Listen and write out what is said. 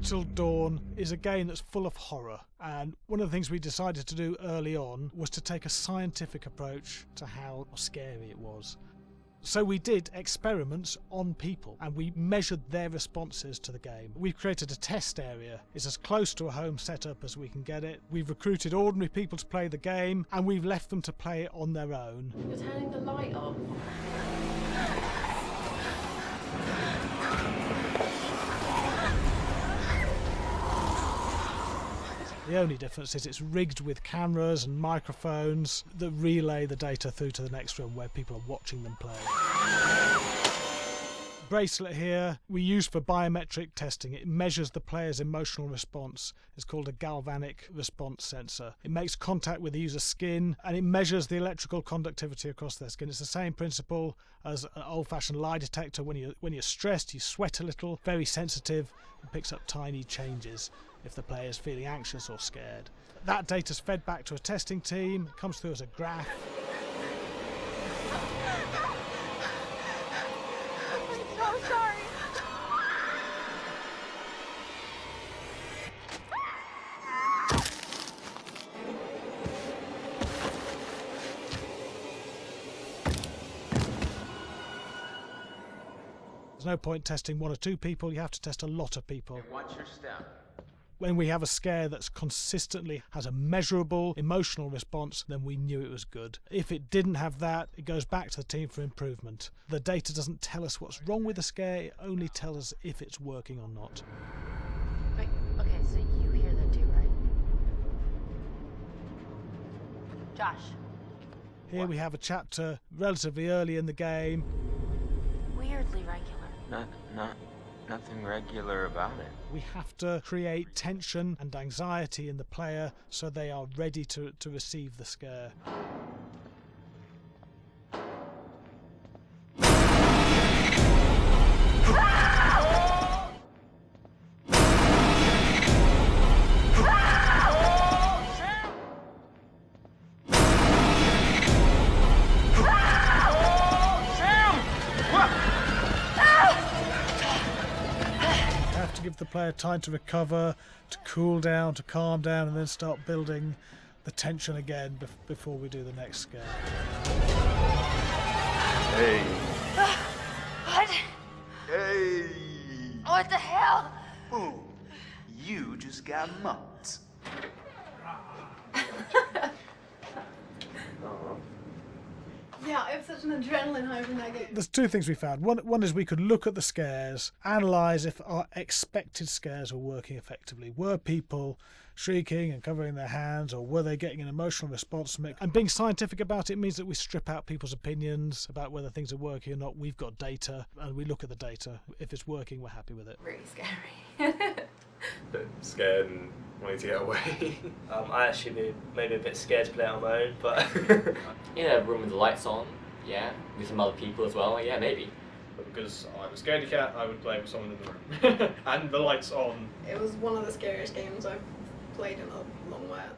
Till Dawn is a game that's full of horror, and one of the things we decided to do early on was to take a scientific approach to how scary it was. So we did experiments on people and we measured their responses to the game. We've created a test area. It's as close to a home setup as we can get it. We've recruited ordinary people to play the game and we've left them to play it on their own. You're turning the light off. The only difference is it's rigged with cameras and microphones that relay the data through to the next room where people are watching them play. Bracelet here we use for biometric testing. It measures the player's emotional response. It's called a galvanic response sensor. It makes contact with the user's skin and it measures the electrical conductivity across their skin. It's the same principle as an old-fashioned lie detector. When you when you're stressed, you sweat a little. Very sensitive. It picks up tiny changes if the player is feeling anxious or scared. That data is fed back to a testing team, comes through as a graph. I'm so sorry. There's no point testing one or two people, you have to test a lot of people. Watch your step. When we have a scare that's consistently has a measurable emotional response, then we knew it was good. If it didn't have that, it goes back to the team for improvement. The data doesn't tell us what's wrong with the scare, it only tells us if it's working or not. Wait, okay, so you hear that too, right? Josh, Here we have a chapter relatively early in the game. weirdly regular. Not, not, nothing regular about it. We have to create tension and anxiety in the player so they are ready to, to receive the scare. To give the player time to recover, to cool down, to calm down, and then start building the tension again bef- before we do the next scare. Hey. Ah, what? Hey. What the hell? Ooh, you just got mucked. Uh-huh. Yeah, have such an adrenaline high from that game. There's two things we found. One, one is we could look at the scares, analyse if our expected scares were working effectively. Were people shrieking and covering their hands, or were they getting an emotional response from it? And being scientific about it means that we strip out people's opinions about whether things are working or not. We've got data, and we look at the data. If it's working, we're happy with it. Really scary. bit scared and wanting to get away. Um, I actually be maybe a bit scared to play on my own, but In a room with the lights on, yeah, with some other people as well, yeah, maybe. but because I'm a scaredy cat, I would play with someone in the room. and the lights on. It was one of the scariest games I've played in a long while.